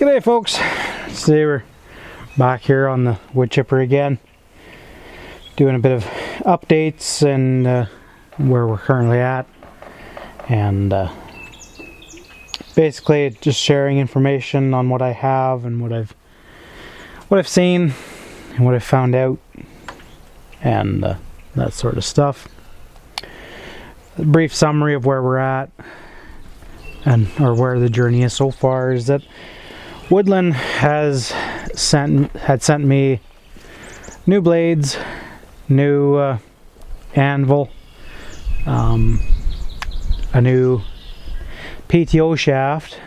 G'day folks, today we're back here on the wood chipper again doing a bit of updates and uh, where we're currently at and uh, basically just sharing information on what I have and what I've what I've seen and what I've found out and uh, that sort of stuff. A brief summary of where we're at and or where the journey is so far is that Woodland has sent had sent me new blades, new uh, anvil, um, a new PTO shaft.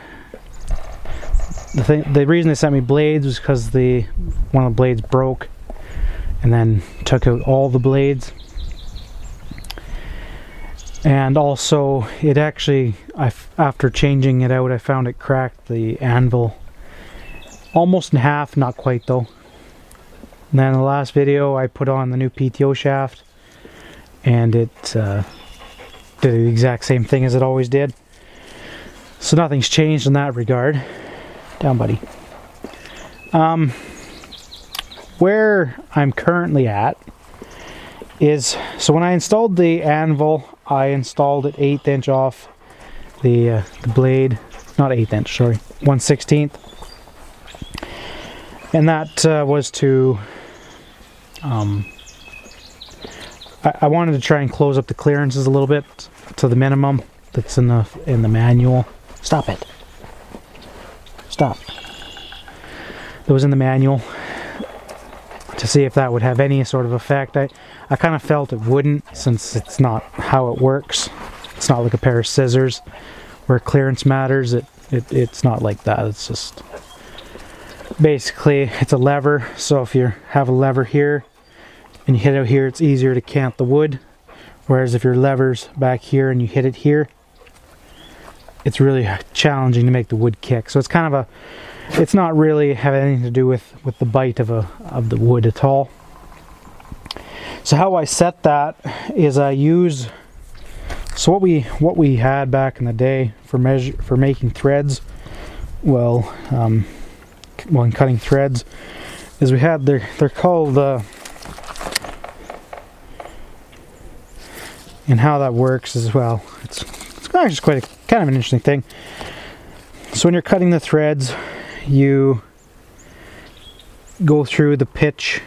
The thing, the reason they sent me blades was because the one of the blades broke, and then took out all the blades. And also, it actually, I after changing it out, I found it cracked the anvil almost in half, not quite though. And then the last video I put on the new PTO shaft and it uh, did the exact same thing as it always did. So nothing's changed in that regard. Down buddy. Um, where I'm currently at is, so when I installed the anvil, I installed it 8th inch off the, uh, the blade, not 8th inch, sorry, 1 16th and that uh, was to um, I, I, wanted to try and close up the clearances a little bit to the minimum that's in the in the manual. Stop it. Stop. That was in the manual to see if that would have any sort of effect. I, I kind of felt it wouldn't since it's not how it works. It's not like a pair of scissors where clearance matters. It, it it's not like that. It's just basically it's a lever so if you have a lever here and you hit it here it's easier to cant the wood. Whereas if your levers back here and you hit it here it's really challenging to make the wood kick. So it's kind of a it's not really have anything to do with with the bite of a of the wood at all. So how I set that is I use so what we what we had back in the day for measure for making threads well um, when cutting threads is we had they're they're called uh, and how that works as well. It's it's actually quite a kind of an interesting thing. So when you're cutting the threads you go through the pitch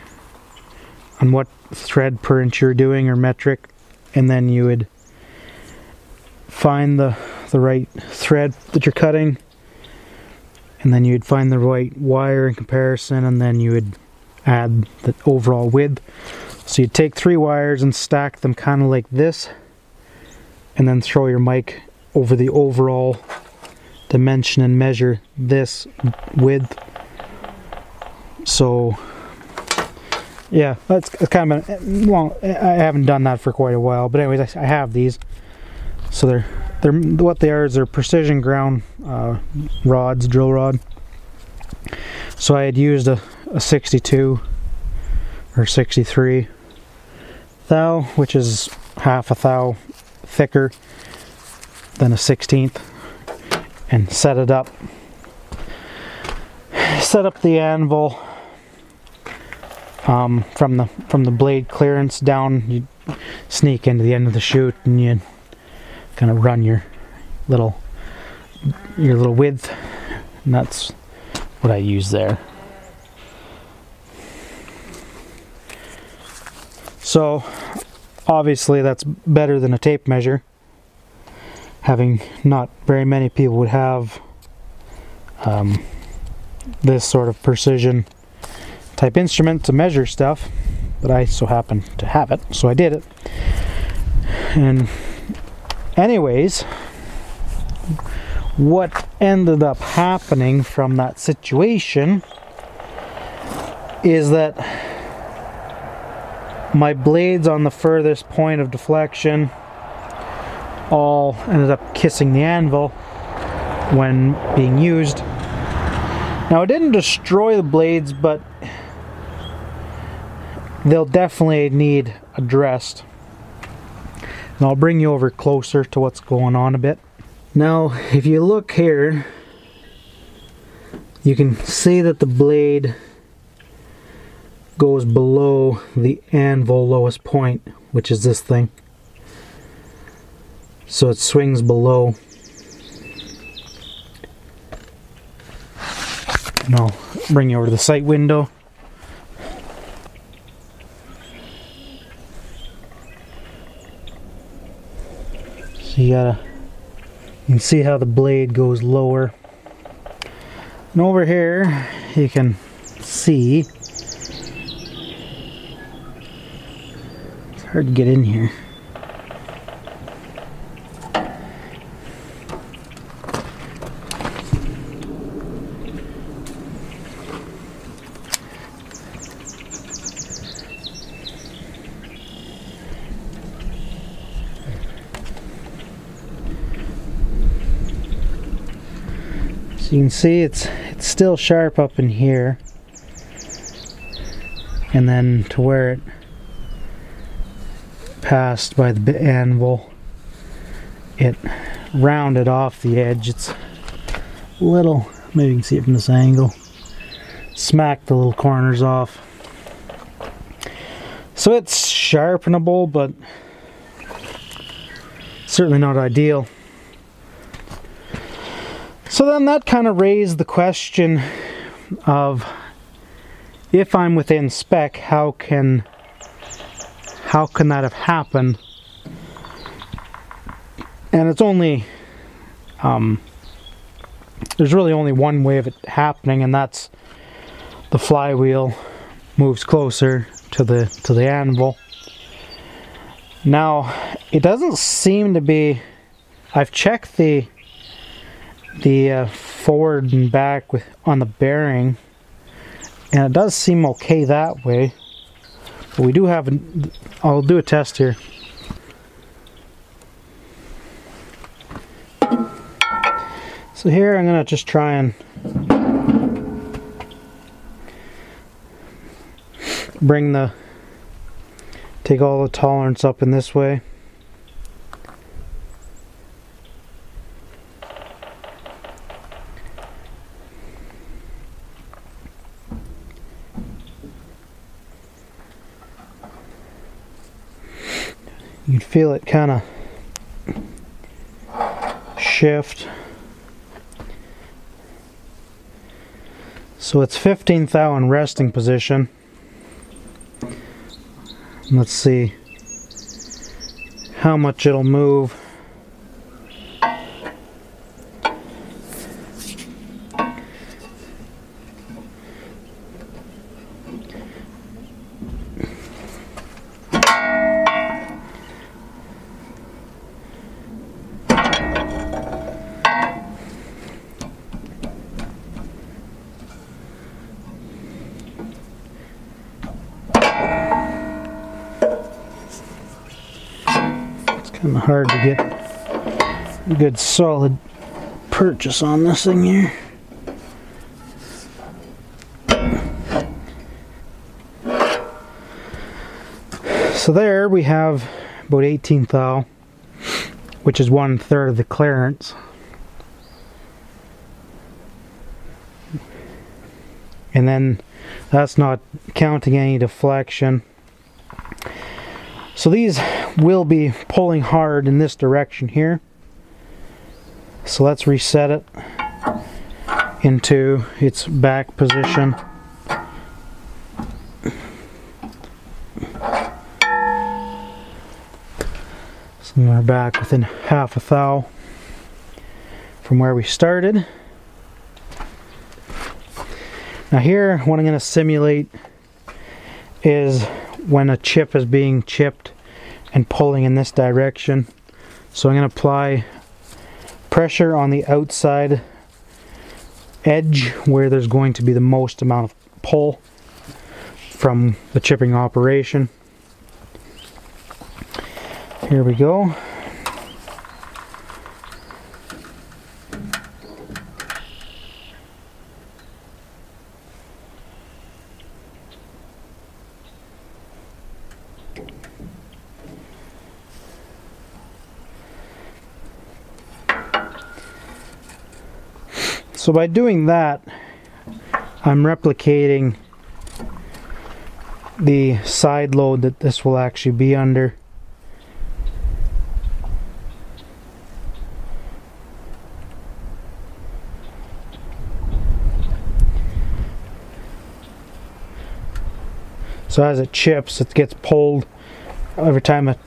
on what thread per inch you're doing or metric and then you would find the the right thread that you're cutting and then you'd find the right wire in comparison and then you would add the overall width. So you'd take three wires and stack them kind of like this and then throw your mic over the overall dimension and measure this width. So yeah that's kind of a, well I haven't done that for quite a while but anyways I have these. So they're they're what they are is they're precision ground uh, rods, drill rod. So I had used a, a 62 or 63 thou, which is half a thou thicker than a 16th, and set it up. Set up the anvil um, from the from the blade clearance down. You sneak into the end of the chute and you kind of run your little your little width. And that's what I use there. So obviously that's better than a tape measure. Having not very many people would have um, this sort of precision type instrument to measure stuff but I so happen to have it so I did it. And anyways, what ended up happening from that situation is that my blades on the furthest point of deflection all ended up kissing the anvil when being used. Now it didn't destroy the blades, but they'll definitely need addressed. And I'll bring you over closer to what's going on a bit. Now, if you look here, you can see that the blade goes below the anvil lowest point, which is this thing. So it swings below. And I'll bring you over to the sight window. You gotta, you can see how the blade goes lower. And over here, you can see, it's hard to get in here. You can see it's it's still sharp up in here. And then to where it passed by the anvil, it rounded off the edge. It's a little, maybe you can see it from this angle, smacked the little corners off. So it's sharpenable, but certainly not ideal. So then that kind of raised the question of if I'm within spec, how can how can that have happened? And it's only um, there's really only one way of it happening, and that's the flywheel moves closer to the to the anvil. Now, it doesn't seem to be. I've checked the the uh, forward and back with on the bearing. And it does seem okay that way. But we do have an, I'll do a test here. So here I'm gonna just try and bring the take all the tolerance up in this way you'd feel it kind of shift. So it's 15th thou in resting position. Let's see how much it'll move. Kind of hard to get a good solid purchase on this thing here. So there we have about 18 thou, which is one third of the clearance. And then that's not counting any deflection. So these will be pulling hard in this direction here. So let's reset it into its back position. So we're back within half a thou from where we started. Now here, what I'm going to simulate is when a chip is being chipped and pulling in this direction. So I'm going to apply pressure on the outside edge where there's going to be the most amount of pull from the chipping operation. Here we go. So by doing that, I'm replicating the side load that this will actually be under. So as it chips, it gets pulled every time it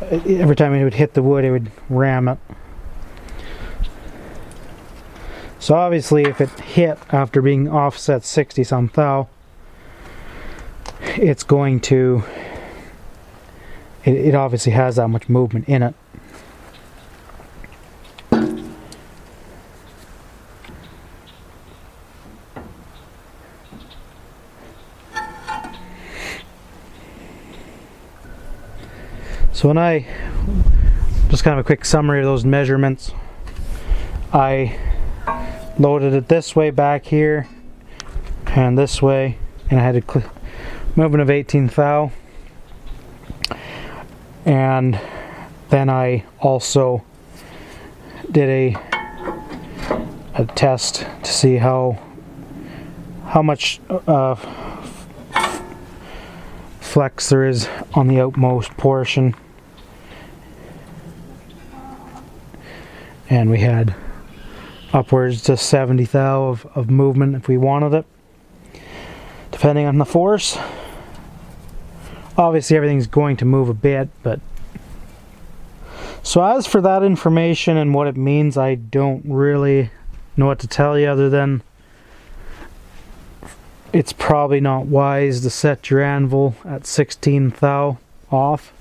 every time it would hit the wood, it would ram it. So obviously, if it hit after being offset 60 some thou, it's going to. It, it obviously has that much movement in it. So when I, just kind of a quick summary of those measurements, I loaded it this way back here and this way and I had a movement of 18 thou. And then I also did a a test to see how how much uh, flex there is on the outmost portion. And we had upwards to 70 thou of, of movement if we wanted it. Depending on the force. Obviously everything's going to move a bit but so as for that information and what it means I don't really know what to tell you other than it's probably not wise to set your anvil at 16 thou off.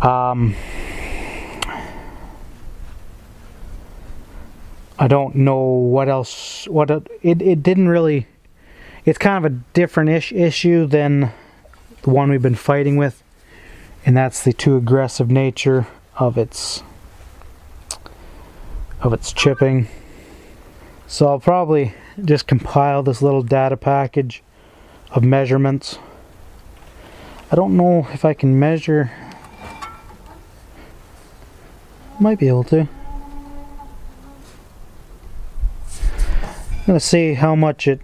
Um, I don't know what else. What it it didn't really. It's kind of a different ish issue than the one we've been fighting with, and that's the too aggressive nature of its of its chipping. So I'll probably just compile this little data package of measurements. I don't know if I can measure. Might be able to. I'm going to see how much it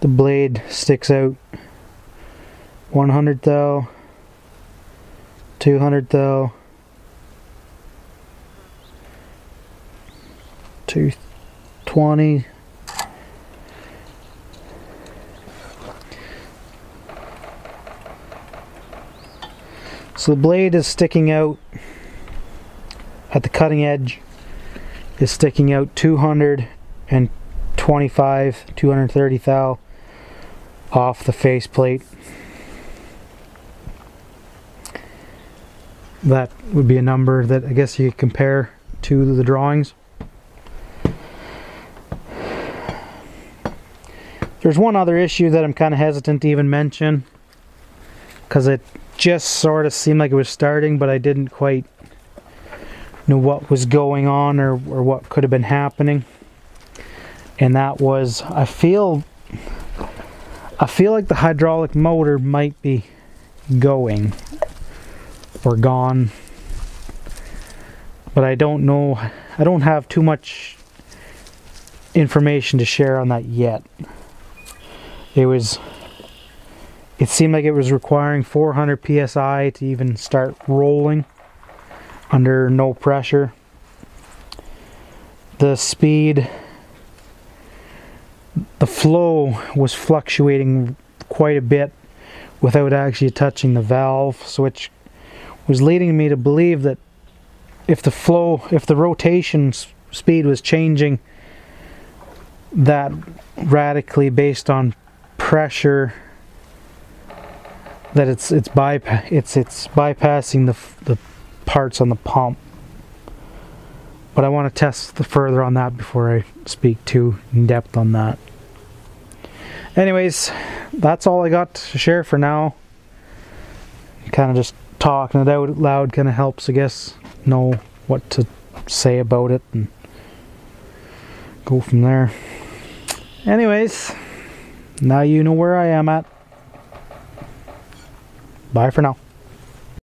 the blade sticks out. 100 thou 200 thou 220 so the blade is sticking out at the cutting edge is sticking out 200 and 25 230 thou off the faceplate. That would be a number that I guess you could compare to the drawings. There's one other issue that I'm kind of hesitant to even mention because it just sort of seemed like it was starting but I didn't quite know what was going on or, or what could have been happening and that was I feel I feel like the hydraulic motor might be going or gone. But I don't know I don't have too much information to share on that yet. It was it seemed like it was requiring 400 psi to even start rolling under no pressure. The speed the flow was fluctuating quite a bit without actually touching the valve, so which was leading me to believe that if the flow, if the rotation speed was changing that radically based on pressure, that it's it's bypass it's it's bypassing the the parts on the pump. But I want to test the further on that before I speak too in depth on that anyways, that's all I got to share for now. Kind of just talking it out loud kind of helps, I guess, know what to say about it and go from there. Anyways, now you know where I am at. Bye for now.